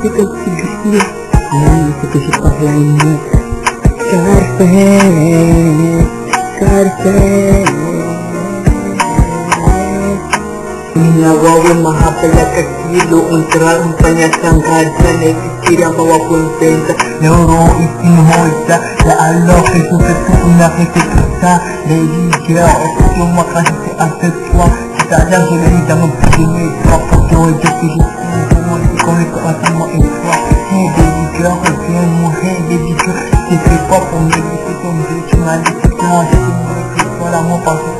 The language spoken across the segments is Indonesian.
kecil-kecil Yang sepah lainnya Scarface Scarface Nyawawan mahapaya kilo Untral umpanya sangkarsa Naikikira bawa kontenta Loro isinhosa Ya Allah kesuketu nakikita Lady girl Itu makasih aseswa Kita ada sila jangan begini Apa joy jadi Quand les croisements une fois Hey baby girl, reviens mourir Baby girl, tu fais pas pour me laisser tomber Tu m'as laissé plonger Tu me laisses que tu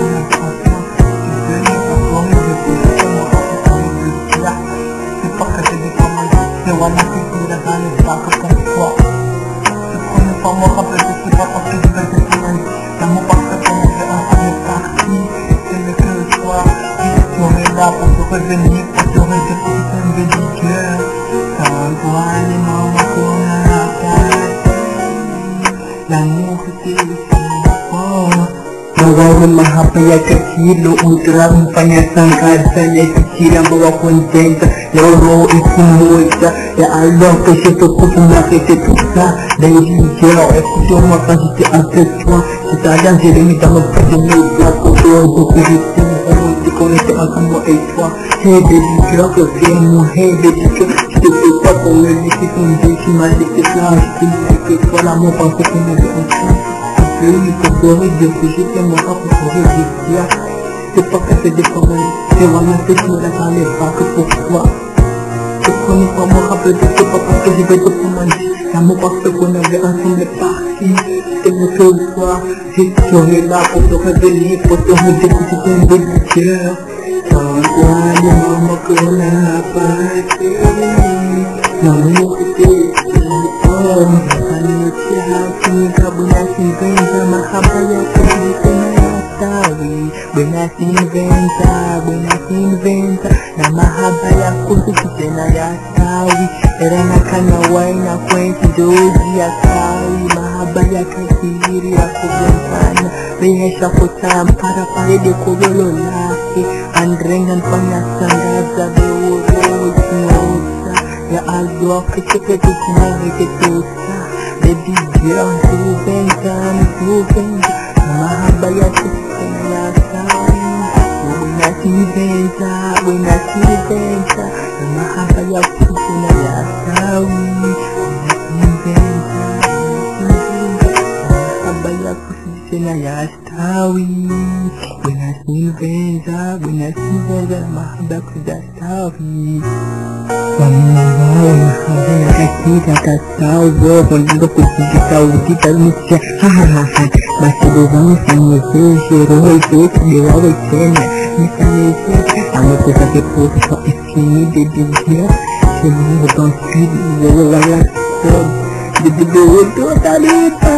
me transformes Tu je me C'est pas que j'ai des commandes C'est comme Je pas moi rappeler que c'est pas parce que je veux un premier parti C'est le que toi Tu serais là pour te revenir mahapayakakilo ultra mfanyasangazana fikira mbawakonzenza yaoroho ikumuza ya alokesetokufunafetetusa daijijeo ekutomafasite asetwa kitala jeremitamapatinozakodozokuhisimhorotikonete akamo etwa hebedikirakosemu hebedike kitepetakomelikisundekimalekesakilekekwalamopakokomeleoa Kesiamu Hey baby girl Kita lupa Pemiliki tunjuk Malik kita Kita Kalau mau pasok Kemudian Ini kebohongan dia khusus yang maha kebohongan dia Sepakat saja kamu Hewan nanti semula kali Pakai pokok Sekali kamu kabel itu Sepakat saja baca pemain Kamu paksa pun ada asam lepaki Temu keluar Itu hela Foto kabeli Foto hujat Khusus yang berbeda Tuan yang mama kenapa Namun kita Manusia Bigger mahaba kuliko nayostawi Bwinasiventa, bwinasiventa Na mahaba yako sisi tena yastawi Era nakana waina kwetu ndozi ya kawi Mahaba ya kasiri ya kugontana Rehesha kutaa mpara parede kololo lake Andrenga mfanya sangaza beuro Kinosa ya aldoa kichepe kikinawe ketusa بدي اشوفك ثاني اشوفك ما بيا اشوفك يا ثاني Katika katazo Kunako kujika utika mcha Hahaha dozangu sanyezeshe Roho itoke dewawe tena Nisanyeshe Amekuza kipuso Iskini dedijia Semungu don't feed Wewe wala kod Dedido uto talipa